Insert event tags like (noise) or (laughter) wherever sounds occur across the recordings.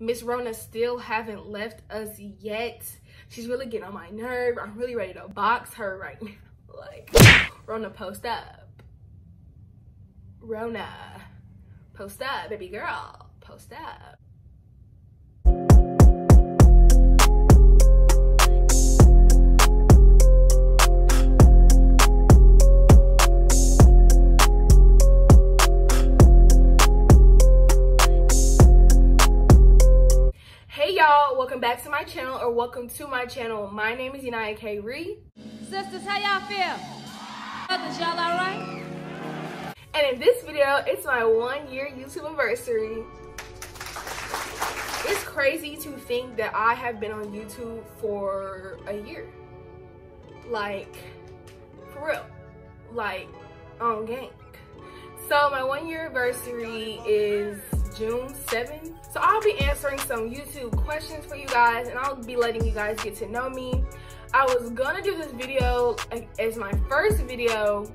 Miss Rona still haven't left us yet. She's really getting on my nerve. I'm really ready to box her right now. (laughs) Like, Rona, post up. Rona, post up, baby girl, post up. Or welcome to my channel. My name is Eniya Karee. Sisters, how y'all feel? Brothers, y'all all right? And in this video, it's my one year YouTube anniversary. It's crazy to think that I have been on YouTube for a year. Like, for real. Like, on gang. So my one year anniversary is June 7th. So I'll be answering some YouTube questions for you guys and I'll be letting you guys get to know me. I was gonna do this video as my first video,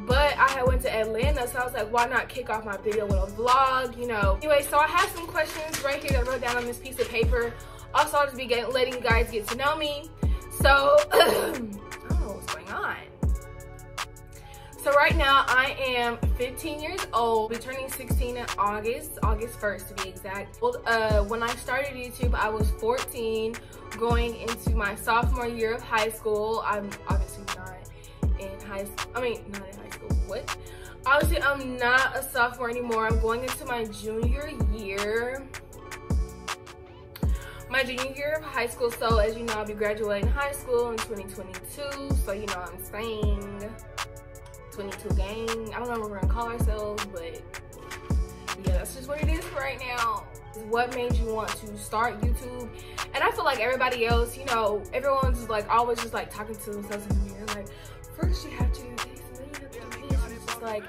but I had went to Atlanta, so I was like, why not kick off my video with a vlog, you know? Anyway, so I have some questions right here that I wrote down on this piece of paper. Also, I'll just be getting, letting you guys get to know me. So, (clears throat) So right now I am 15 years old, be turning 16 in August, August 1st to be exact. Well, uh, when I started YouTube, I was 14, going into my sophomore year of high school. I'm obviously not in high school, I mean, not in high school, what? Obviously, I'm not a sophomore anymore. I'm going into my junior year my junior year of high school. So as you know, I'll be graduating high school in 2022. So you know what I'm saying. 22 gang. I don't know what we're gonna call ourselves, but yeah, that's just what it is right now. What made you want to start YouTube? And I feel like everybody else, you know, everyone's like always just like talking to themselves in the mirror, like, first you have to do this, then you have to do this. It's just like,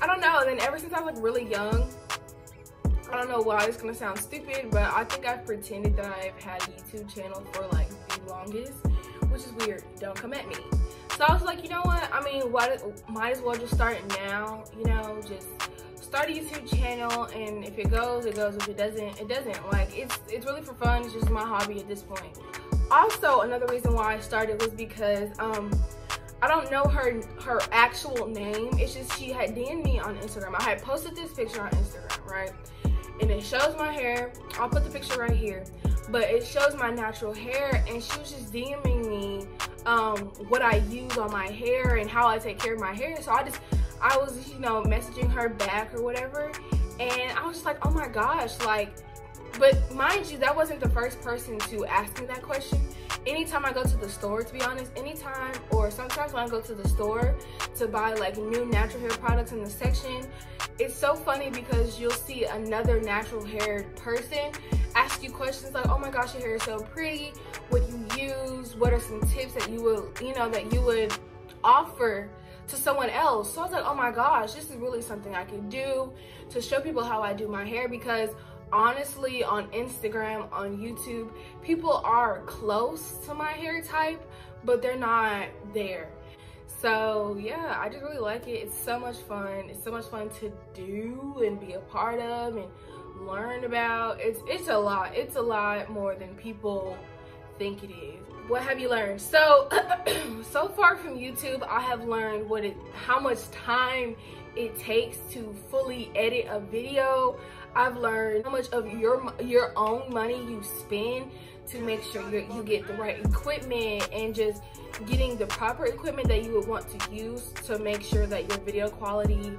I don't know. And then ever since I was like really young, I don't know why it's gonna sound stupid, but I think I've pretended that I've had a YouTube channel for like the longest, which is weird. Don't come at me. So I was like, you know what? I mean, why, might as well just start now, you know, just start a YouTube channel and if it goes, it goes. If it doesn't, it doesn't. Like, it's, it's really for fun. It's just my hobby at this point. Also, another reason why I started was because, um, I don't know her her actual name. It's just she had DM'd me on Instagram. I had posted this picture on Instagram, right? And it shows my hair. I'll put the picture right here. But it shows my natural hair and she was just DMing me um, what I use on my hair and how I take care of my hair. So I just, I was, you know, messaging her back or whatever. And I was just like, oh my gosh, like, but mind you, that wasn't the first person to ask me that question. Anytime I go to the store, to be honest, anytime or sometimes when I go to the store to buy like new natural hair products in the section, it's so funny because you'll see another natural haired person ask you questions like, oh my gosh, your hair is so pretty. What use? What are some tips that you would, you know, that you would offer to someone else? So I was like, oh my gosh, this is really something I could do to show people how I do my hair because honestly on Instagram, on YouTube, people are close to my hair type, but they're not there. So yeah, I just really like it. It's so much fun. It's so much fun to do and be a part of and learn about. It's it's a lot. It's a lot more than people think it is. What have you learned? So (clears throat) so far from YouTube, I have learned what it how much time it takes to fully edit a video. I've learned how much of your your own money you spend to make sure you get the right equipment and just getting the proper equipment that you would want to use to make sure that your video quality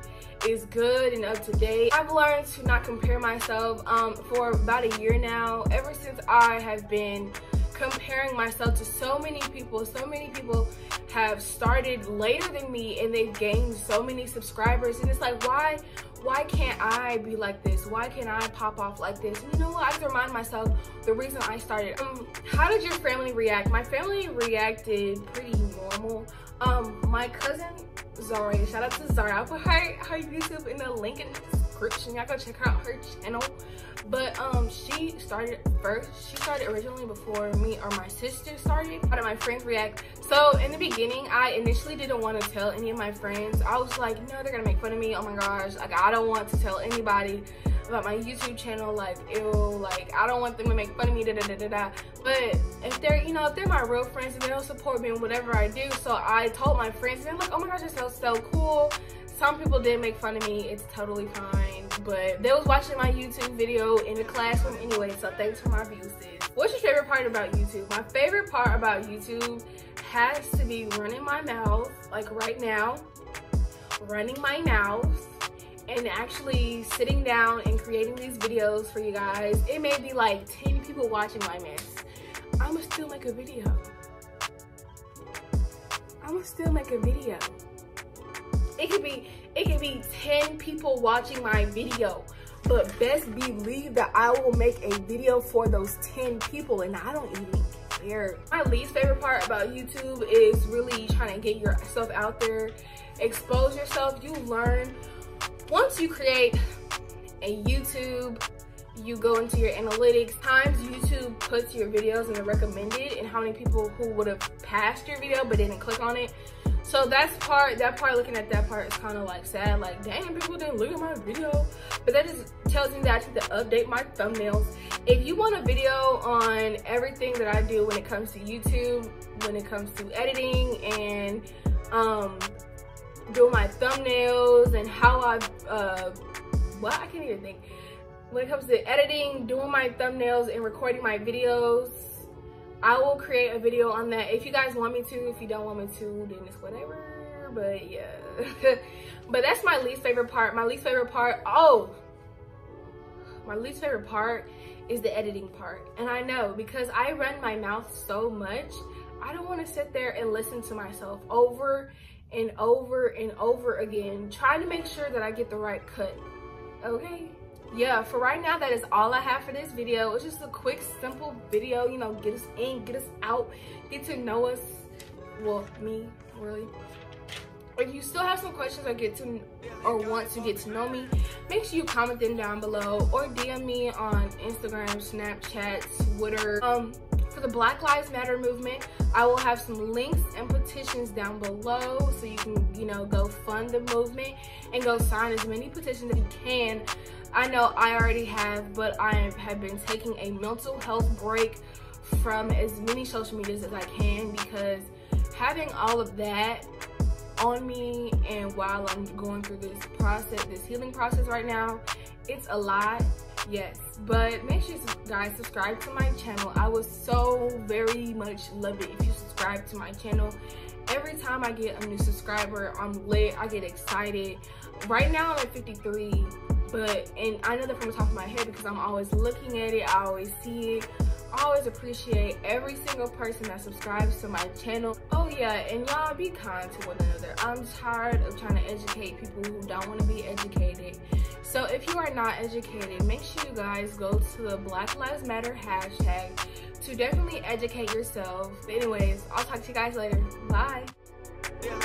is good and up to date. I've learned to not compare myself um, for about a year now, ever since I have been comparing myself to so many people. So many people have started later than me and they've gained so many subscribers and it's like, why why can't I be like this? Why can't I pop off like this? And you know what? I have to remind myself the reason I started. Um, how did your family react? My family reacted pretty normal. Um, my cousin Zari, shout out to Zari. I'll put her, her YouTube in the link in the description. Y'all go check out her channel. But um, she started first. She started originally before me or my sister started. How did my friends react? So in the beginning, I initially didn't want to tell any of my friends. I was like, no, they're gonna make fun of me. Oh my gosh, like I don't want to tell anybody. about my YouTube channel, like, ew, like, I don't want them to make fun of me, da da da da da. But if they're, you know, if they're my real friends and they'll support me in whatever I do, so I told my friends, and they're like, oh my gosh, that's so, so cool. Some people did make fun of me, it's totally fine. But they was watching my YouTube video in the classroom anyway, so thanks for my views, sis. What's your favorite part about YouTube? My favorite part about YouTube has to be running my mouth, like right now, running my mouth and actually sitting down and creating these videos for you guys. It may be like 10 people watching my mess. I'ma still make a video. I'ma still make a video. It could be it could be 10 people watching my video. But best believe that I will make a video for those 10 people and I don't even care. My least favorite part about YouTube is really trying to get yourself out there, expose yourself. You learn once you create a YouTube, you go into your analytics. Times YouTube puts your videos in the recommended and how many people who would have passed your video but didn't click on it. So that's part, that part, looking at that part is kind of like sad. Like, dang, people didn't look at my video. But that just tells me that I need to update my thumbnails. If you want a video on everything that I do when it comes to YouTube, when it comes to editing and um, doing my thumbnails and how I, uh, what? I can't even think. When it comes to editing, doing my thumbnails and recording my videos, I will create a video on that if you guys want me to. If you don't want me to, then it's whatever. But yeah. (laughs) but that's my least favorite part. My least favorite part, oh, my least favorite part is the editing part. And I know because I run my mouth so much, I don't want to sit there and listen to myself over and over and over again, trying to make sure that I get the right cut, okay? Yeah for right now that is all i have for this video. It's just a quick simple video you know get us in get us out get to know us. Well me really. If you still have some questions or get to or want to get to know me make sure you comment them down below or dm me on instagram snapchat twitter. Um for the black lives matter movement i will have some links and petitions down below so you can you know go fund the movement and go sign as many petitions as you can I know I already have, but I have been taking a mental health break from as many social medias as I can because having all of that on me and while I'm going through this process, this healing process right now, it's a lot, yes. But make sure you guys subscribe to my channel. I would so very much love it if you subscribe to my channel. Every time I get a new subscriber, I'm lit, I get excited. Right now I'm at 53 but and I know that from the top of my head because I'm always looking at it I always see it. I always appreciate every single person that subscribes to my channel. Oh yeah and y'all be kind to one another. I'm tired of trying to educate people who don't want to be educated. So if you are not educated make sure you guys go to the Black Lives Matter hashtag to definitely educate yourself. But anyways I'll talk to you guys later. Bye. Yeah,